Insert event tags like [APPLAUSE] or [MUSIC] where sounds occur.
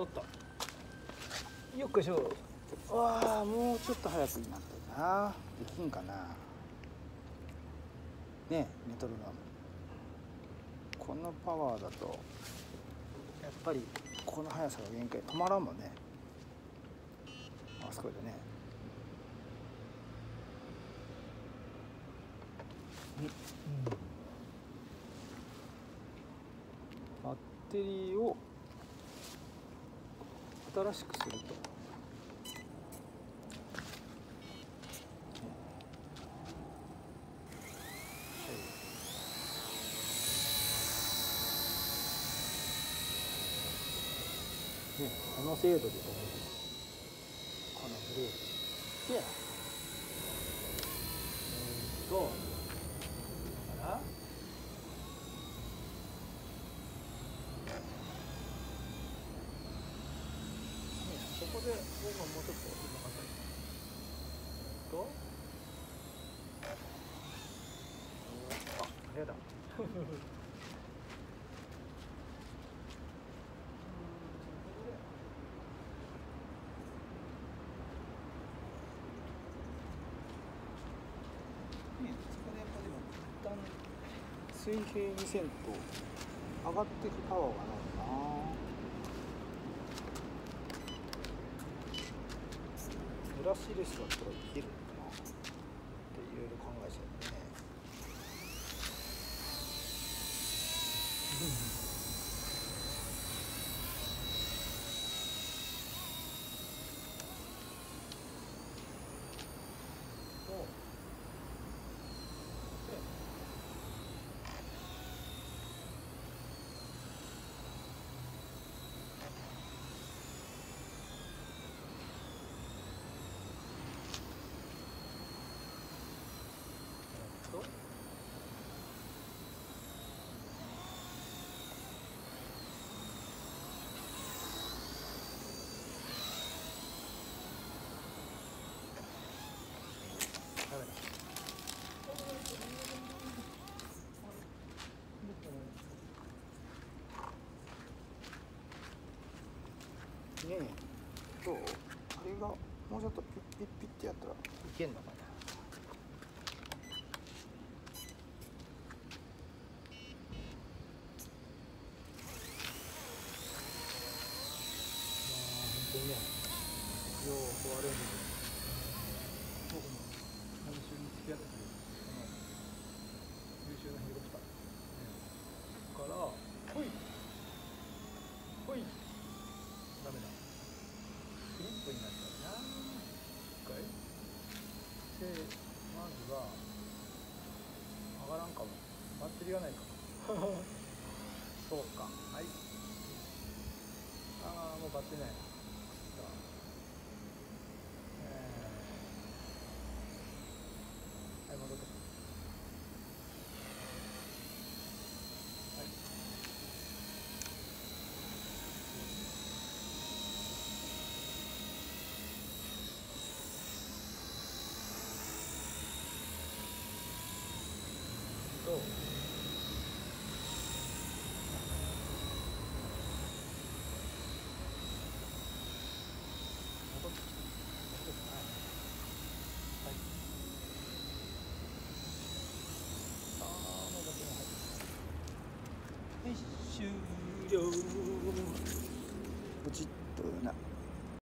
取った。よっこいしょ。わあもうちょっと早くになったな。できんかな。ねえメトロノーム。このパワーだとやっぱりこの速さが限界。止まらんもんね。あそこでね。うん。バッテリーを新しくすると。ね、この精度で止める。このブレーキでうーんとだからねそこで僕はもうちょっと今かさとああれだね、そこで水平にせんと上がっていくパワーがないな。ブラシレスだったらいけるのかなっていろいろ考えちゃうねそうとダメだねえどうあれがもうちょっとピッピッピッってやったら。いけんのかな？まあ本当にねよう壊れる僕も毎週に付き合ってるその優秀なヘリコプター、からほいほいダメだクリップになっちゃうな一回でまずは上がらんかも。バッテリーがないか [LAUGHS] そうか。はい。ああもうバッテリーないなさあえーはい戻ってはいと戻ってきて戻ってないはい。ああもうバッテリーが入ってるはい。終了。ブチッとな